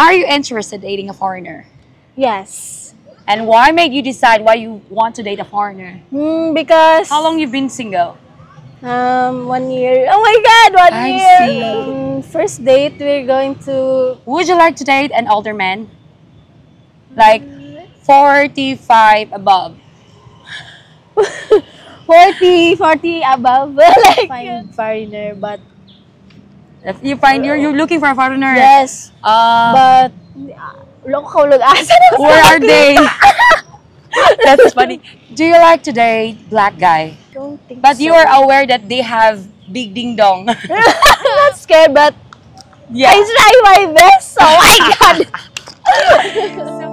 Are you interested in dating a foreigner? Yes. And why made you decide why you want to date a foreigner? Mm, because How long you've been single? um one year. Oh my god, one I year. see. Um, first date we're going to Would you like to date an older man? Like 45 above. 40, 40 above. like find foreigner but If you find you're, you're looking for a foreigner. yes, Uh, but loko ka ulag asa where are they? That's funny. Do you like to date black guy? Don't think But so. you are aware that they have big ding dong. I'm not scared but yeah. I try my best. Oh my god. Hello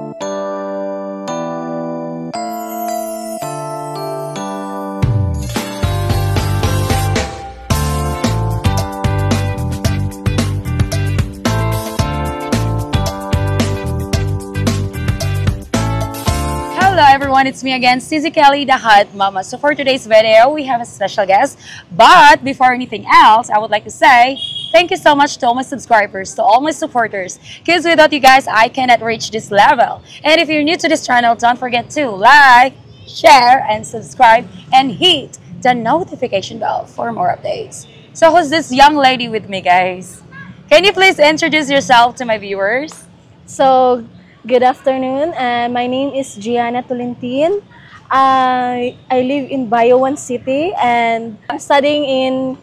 everyone, it's me again, Sizzy Kelly, the Hot Mama. So for today's video, we have a special guest. But before anything else, I would like to say thank you so much to all my subscribers, to all my supporters. Because without you guys, I cannot reach this level. And if you're new to this channel, don't forget to like, share, and subscribe, and hit the notification bell for more updates. So who's this young lady with me, guys? Can you please introduce yourself to my viewers? So, good afternoon. Uh, my name is Jeanna Tulintin. I I live in Bayawan City and I'm studying in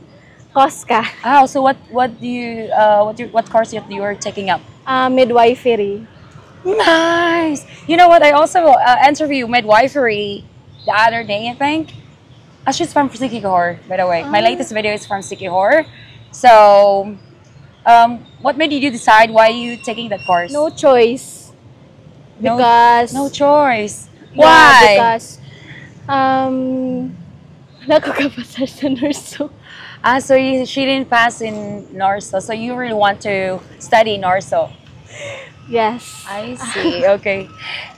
Cosca, Oh, so what what do you uh what you, what course you you are taking up? uh, midwifery. Nice. You know what? I also uh, interviewed midwifery the other day. I think. Uh, she's from Siquijor, by the way. My Ah. latest video is from Siquijor. So, um, what made you decide why you taking that course? No choice because no choice. Yeah, Why? because um kapasar sa nurse. ah, so you, she didn't pass in Norso, so you really want to study Norso. Yes. I see. Okay,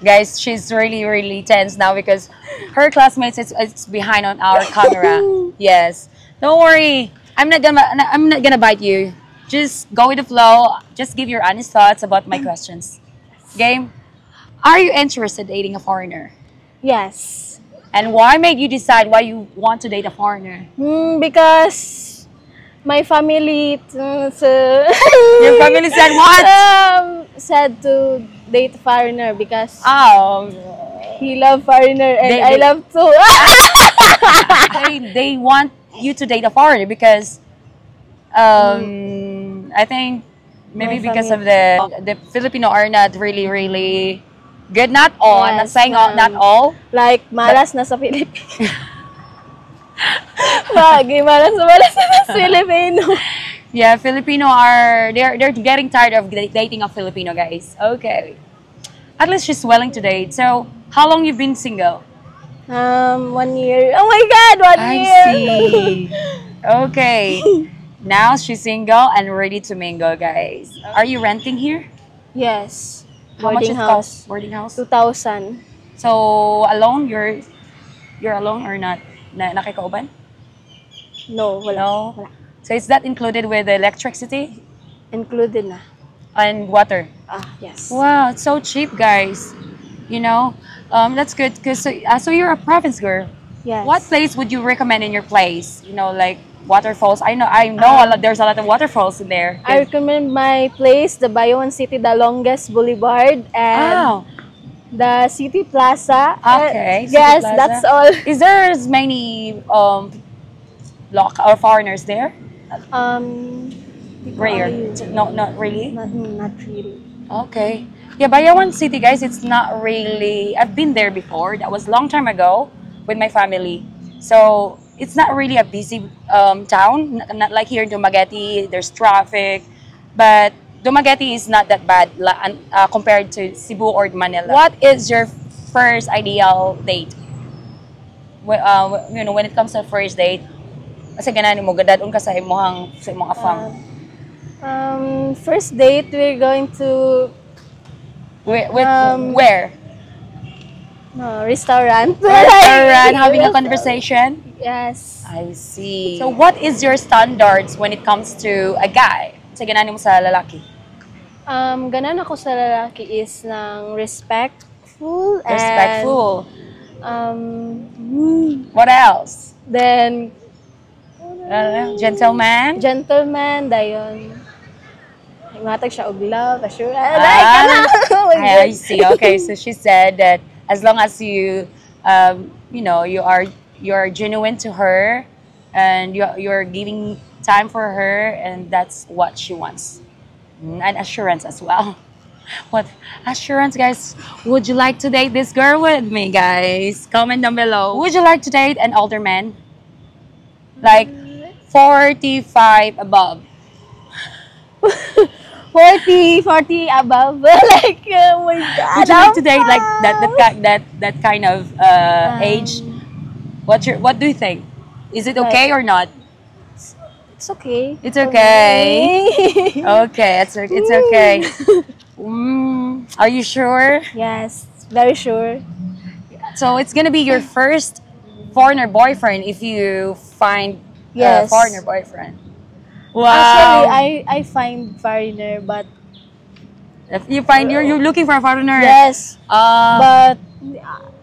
guys, she's really, really tense now because her classmates is, is behind on our camera. yes. Don't worry. I'm not gonna. I'm not gonna bite you. Just go with the flow. Just give your honest thoughts about my questions. Game. Are you interested in dating a foreigner? Yes. And why made you decide why you want to date a foreigner? Hmm, because my family uh, Your family said what? um, said to date foreigner because Oh, he love foreigner and They- I they- love too. they, they want you to date a foreigner because um I think maybe My because of the the Filipino are not really really good not all I'm not saying all, not all like malas na sa Pilipinas. Malas na malas na sa Filipino. yeah Filipino are they're they're getting tired of dating a Filipino guys okay at least she's willing to date so how long you've been single Um, one year. Oh my God, one I year. see okay now she's single and ready to mingle guys are you renting here yes. How much it house. cost? Boarding house. 2,000. So, alone, you're you're alone or not? Na nakikauban? No, wala. No. Wala. So, is that included with the electricity Included na. and water? Ah, yes. Wow, it's so cheap, guys. You know, um, that's good because so, uh, so you're a province girl. Yes. What place would you recommend in your place? You know, like waterfalls. I know, I know a lot. There's a lot of waterfalls in there. I recommend my place, the Bayawan City, the longest boulevard, and Oh, the City Plaza. Uh, Okay, City yes, Plaza. that's all. is there as many um, loc or foreigners there? Um, Rare. Not, No, not really. not, not really. Okay. Yeah, Bayawan City, guys, it's not really. I've been there before. That was a long time ago with my family. So it's not really a busy um, town. Not like here in Dumaguete, there's traffic. But Dumaguete is not that bad uh, compared to Cebu or Manila. What is your first ideal date? Uh, you know, when it comes to first date, kasi ganani mo, gadadon ka sa imong sa imong afam. Um, first date, we're going to Where, with, um, where? no, restaurant. Restaurant, having a conversation. Yes. I see. So what is your standards when it comes to a guy? Sa ganani mo sa lalaki? Um, ganan ako sa lalaki is ng respectful and Respectful. um What else? then Uh, gentleman? gentleman dayon matag siya og love assure Ah, like ano Oh I, I see. Okay, so she said that as long as you, um, you know, you are you are genuine to her, and you you're giving time for her, and that's what she wants, Mm, and assurance as well. What assurance, guys? Would you like to date this girl with me, guys? Comment down below. Would you like to date an older man, like forty-five above? 40 40 above like oh my god Would you like to date like that that that that kind of uh, Um, age? What's your what do you think? Is it okay or not? it's okay It's okay. Okay. Okay, it's it's okay. Mm, are you sure? yes very sure So it's gonna be your first foreigner boyfriend if you find a foreigner boyfriend. Wow. actually I I find foreigner but if you find you're you're looking for a foreigner. yes Uh, but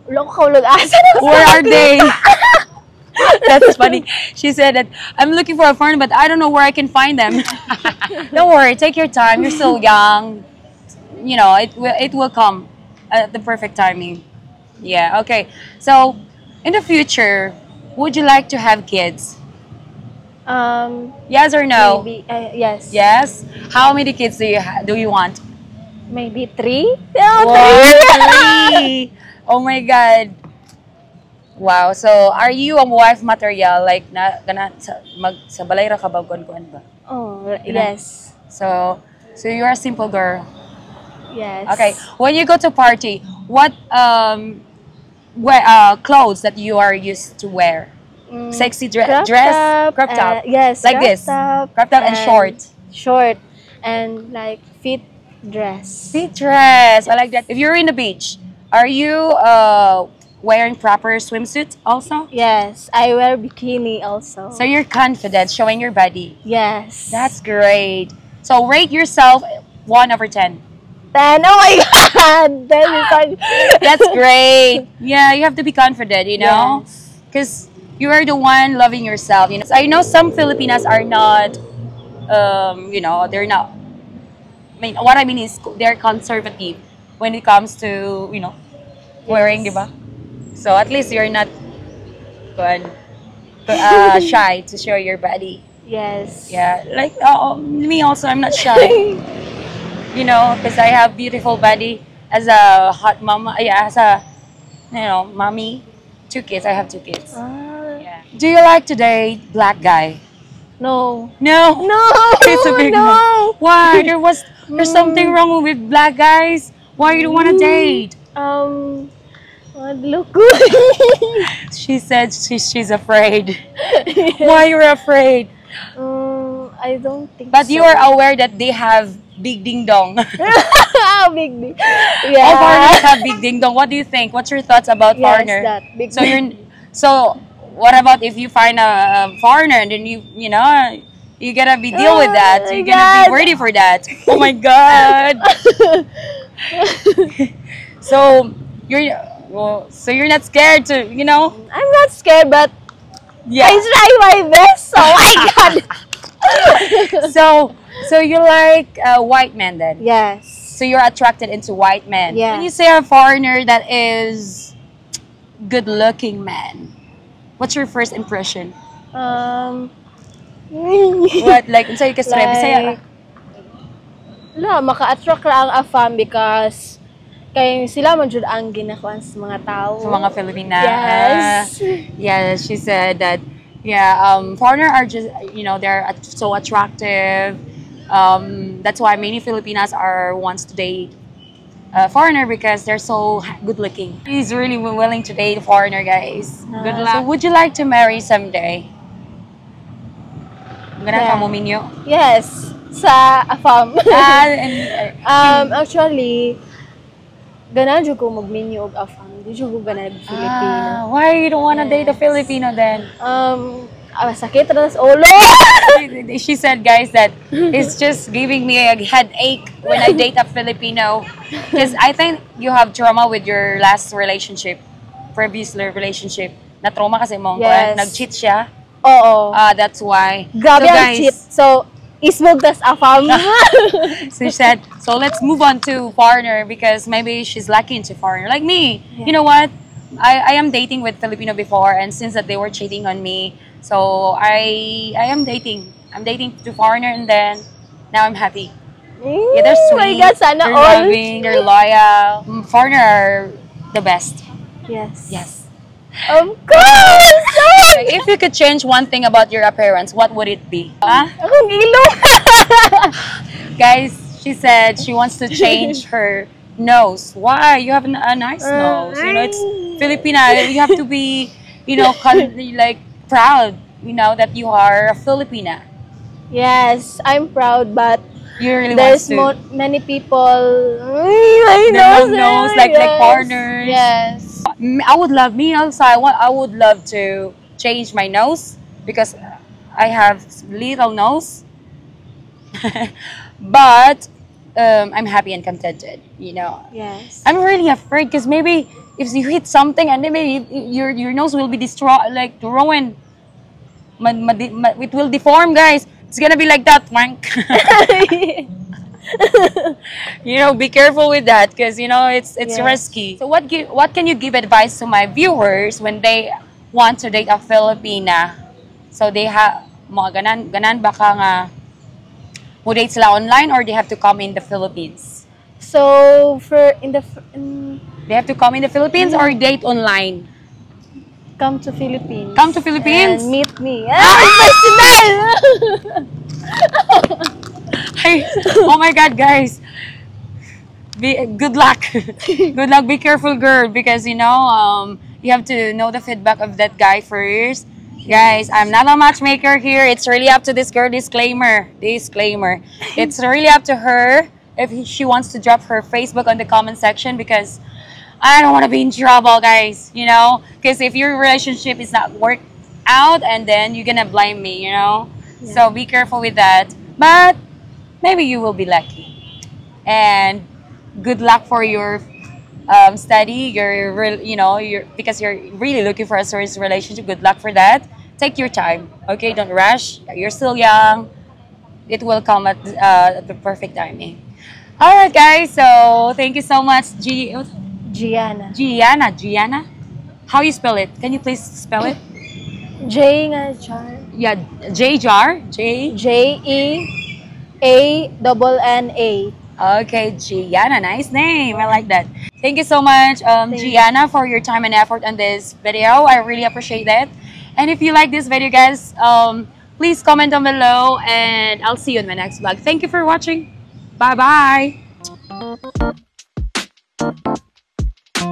loko ka asa where are they? That's funny. She said that I'm looking for a foreigner, but I don't know where I can find them. don't worry, take your time. You're still young. You know, it will it will come at the perfect timing. Yeah. Okay. So, in the future, would you like to have kids? um Yes or no? maybe uh, yes Yes. How many kids do you ha- do you want? Maybe three no, Wow, three. Oh my God. Wow. So, are you a wife material? Like, na, gana, sa, mag, sa balay ra ka ba, kuan-kuan ba? oh You know? yes So, so you're a simple girl. yes Okay. When you go to party, what um, wear, uh, clothes that you are used to wear? Mm, Sexy dre- crop dress, top, crop top, uh, yes, like crop this, top crop top and short. short, and like fit dress. Fit dress. I like that. If you're in the beach, are you uh, wearing proper swimsuit also? Yes, I wear bikini also. So you're confident, showing your body. yes, That's great. So rate yourself one over ten. ten. Oh my god, that is like That's great. Yeah, you have to be confident, you know, Yes. because you are the one loving yourself. You know, I know some Filipinas are not, um, you know, they're not. I mean, what I mean is they're conservative when it comes to you know wearing, Yes. diba? So at least you're not, uh, shy to show your body. Yes. Yeah, like uh, me also, I'm not shy. you know, because I have beautiful body as a hot mama. Yeah, as a you know, mommy, two kids. I have two kids. Ah, Yeah. Do you like to date black guy? No. No. No. It's a big no. no. Why? There was there's something wrong with black guys. Why you don't want to date? Um, what look good. She said she, she's afraid. Why you're afraid? um, I don't think. But so. you are aware that they have big ding dong. big big. All Yeah. foreigners have big ding dong. What do you think? What's your thoughts about Yes, foreigner? that big So you're so. What about if you find a, a foreigner and then you you know you gotta be deal with that. Oh You're gonna be ready for that. Oh my god. so you're well, so you're not scared to you know I'm not scared, but yeah. I try my best. Oh my god. so so you like uh, white men then? yes. So you're attracted into white men. Yeah. When you say a foreigner that is good looking man, what's your first impression? Um. What like unsa ka like, Bisaya? like, la, maka-attract lang ang afam because kay sila man jud ang ginakuan sa mga tao. Sa mga Filipina. Yes. Yeah, she said that yeah, um, foreigner are just you know they're so attractive. Um, that's why many Filipinas are wants to a foreigner because they're so good looking. He's really willing to date a foreigner, guys. Good Ah, luck. So would you like to marry someday? Gana Yeah. ka mo minyo? Yes. Sa afam. Ah, and, uh, um, actually, ganan jud ko magminyo og afam. Di jud ko ganan Filipino. ah, why you don't wanna date a Filipino then? Um, Ah, ulo. she said, guys, that it's just giving me a headache when I date a Filipino. Because I think you have trauma with your last relationship, previous relationship. Na trauma kasi mo. Yes. Nag-cheat siya. Oo. Ah, that's why. Grabe so, guys, cheat. So, ismog tas afam. So she said, so let's move on to foreigner because maybe she's lucky into foreigner. Like me. You know what? I, I am dating with Filipino before and since that they were cheating on me, so I I am dating. I'm dating to foreigner and then now I'm happy. Yeah, they're sweet. God, sana they're all. loving, they're loyal. Mm, Foreigner are the best. Yes. Yes. Of course! Like, if you could change one thing about your appearance, what would it be? Huh? Guys, she said she wants to change her nose. Why? You have an- a nice nose. You know, it's Filipina. You have to be, you know, like proud. You know that you are a Filipina. yes, I'm proud, but You really there's mo- many people. Ay, my They have nose, nose, eh, like- like yes. foreigners. Yes. I would love me also. I want. I would love to change my nose because I have little nose. but um, I'm happy and contented. You know. Yes. I'm really afraid because maybe if you hit something and then maybe your your nose will be destroyed, like ruined. It will deform, guys. It's gonna be like that, wank. you know, be careful with that because you know it's it's Yes. risky. So what give what can you give advice to my viewers when they want to date a Filipina? So they have mga ganan ganan baka nga mo date sila online or they have to come in the Philippines? so for in the in, They have to come in the Philippines or date online? Come to Philippines. Come to Philippines? and meet me. Ah, personal. Ay, oh my God, guys. Be, good luck. good luck. Be careful, girl, because you know, um, you have to know the feedback of that guy first. Guys, I'm not a matchmaker here. It's really up to this girl. Disclaimer. Disclaimer. It's really up to her if he- she wants to drop her Facebook on the comment section because I don't want to be in trouble, guys. You know, because if your relationship is not worked out, and then you're gonna blame me. You know, so be careful with that. But maybe you will be lucky. And good luck for your um, study. Your, real- you know, you're because you're really looking for a serious relationship. Good luck for that. Take your time. Okay, don't rush. You're still young. It will come at, uh, at the perfect timing. All right, guys. So thank you so much, G. Jeanna. Jeanna, Jeanna. How you spell it? Can you please spell it? J char. Yeah, J Jar, J. J E A double N A. Okay, Jeanna, nice name. I like that. Thank you so much, um, Thank you. Jeanna, for your time and effort on this video. I really appreciate that. And if you like this video, guys, um, please comment down below, and I'll see you in my next vlog. Thank you for watching. Bye bye.